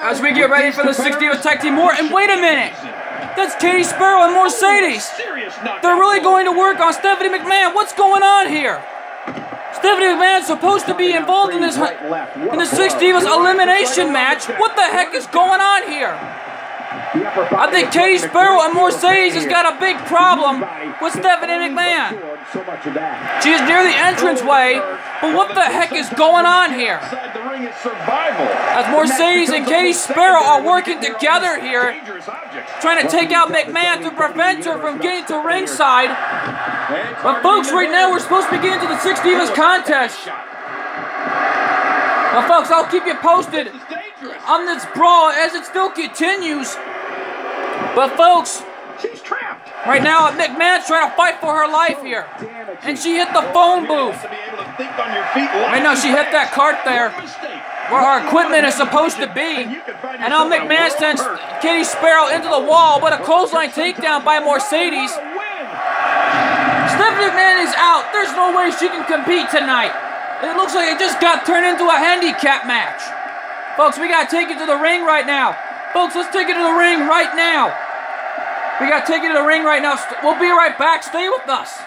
as we get ready for the 60 of Tag Team War. And wait a minute, that's Katie Sparrow and Mercedes. They're really going to work on Stephanie McMahon. What's going on here? Stephanie McMahon's supposed to be involved in this in the Six Divas elimination match. What the heck is going on here? I think Katie Sparrow and Mercedes has got a big problem with Stephanie McMahon. She is near the entranceway, but what the heck is going on here? As Mercedes and Katie Sparrow are working together here, trying to take out McMahon to prevent her from getting to ringside. But folks, right now we're supposed to be getting to the Six Divas contest. Now folks, I'll keep you posted on this brawl as it still continues. But folks, She's trapped. right now McMahon's trying to fight for her life here. And she hit the phone booth. To be able to think on your feet. Right now she hit that cart there where our equipment is supposed to be. And now McMahon sends Katie Sparrow into the wall, but a clothesline takedown by Mercedes. Stephanie McMahon is out. There's no way she can compete tonight. It looks like it just got turned into a handicap match. Folks, we gotta take it to the ring right now. Folks, let's take it to the ring right now. We gotta take it to the ring right now. We'll be right back. Stay with us.